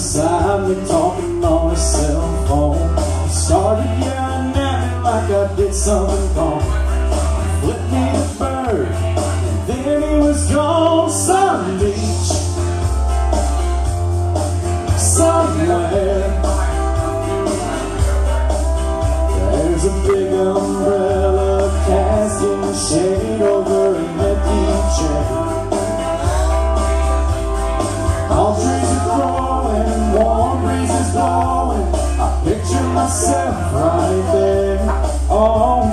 Beside me, talking on his cell phone. Started yelling at me like I did something wrong. Flipped me the bird, and then he was gone. Sun Beach, somewhere. There's a big umbrella casting shade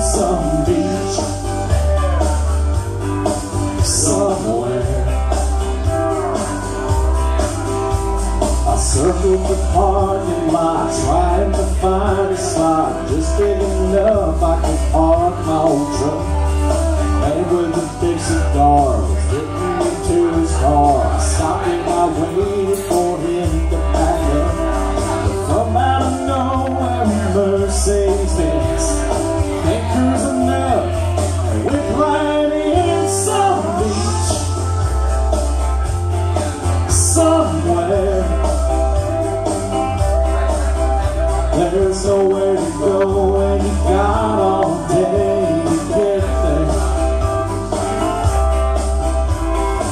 some beach somewhere. I circled the parking lot, trying to find a spot just big enough I could park my old truck. Man with a big cigar getting into his car. I stopped him, I waited There's nowhere to go you got all day to get there.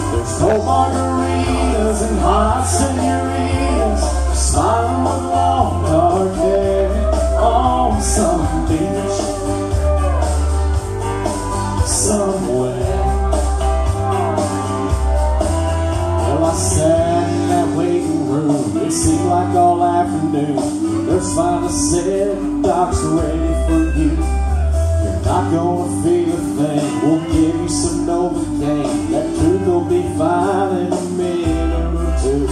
There's no margaritas and hot senoritas long dark hair on some beach somewhere. Well, I sat in that waiting room. It seemed like all afternoon. Nurse finally said, Doc's ready for you. You're not gonna feel a thing. We'll give you some Novocaine. That truth will be fine in a minute or two.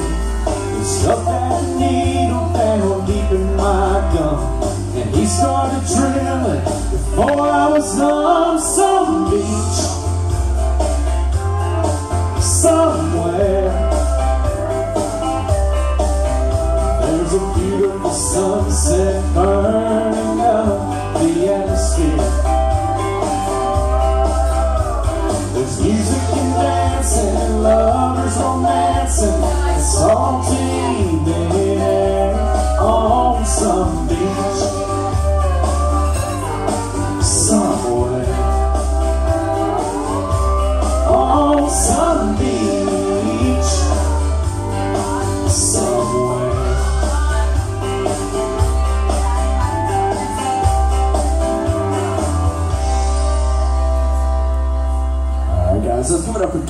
He stuck that needle down deep in my gum. And he started drilling before I was on some beach sunset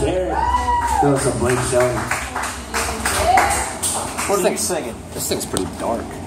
it up for Garrett. Blake Shelly. What do you singing? This thing's pretty dark.